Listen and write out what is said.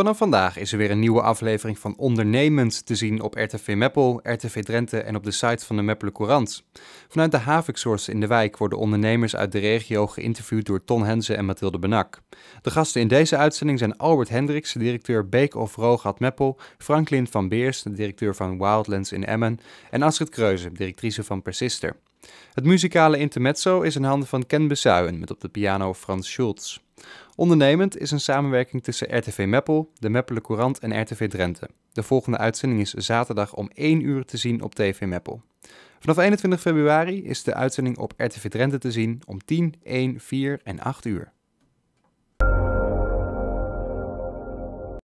Vanaf vandaag is er weer een nieuwe aflevering van Ondernemend te zien op RTV Meppel, RTV Drenthe en op de site van de Meppelen Courant. Vanuit de Haviksource in de wijk worden ondernemers uit de regio geïnterviewd door Ton Henze en Mathilde Benak. De gasten in deze uitzending zijn Albert Hendricks, directeur Beek of Roogat Meppel, Franklin van Beers, de directeur van Wildlands in Emmen en Astrid Kreuze, directrice van Persister. Het muzikale intermezzo is in handen van Ken Besuijen met op de piano Frans Schultz. Ondernemend is een samenwerking tussen RTV Meppel, de Meppelen Courant en RTV Drenthe. De volgende uitzending is zaterdag om 1 uur te zien op TV Meppel. Vanaf 21 februari is de uitzending op RTV Drenthe te zien om 10, 1, 4 en 8 uur.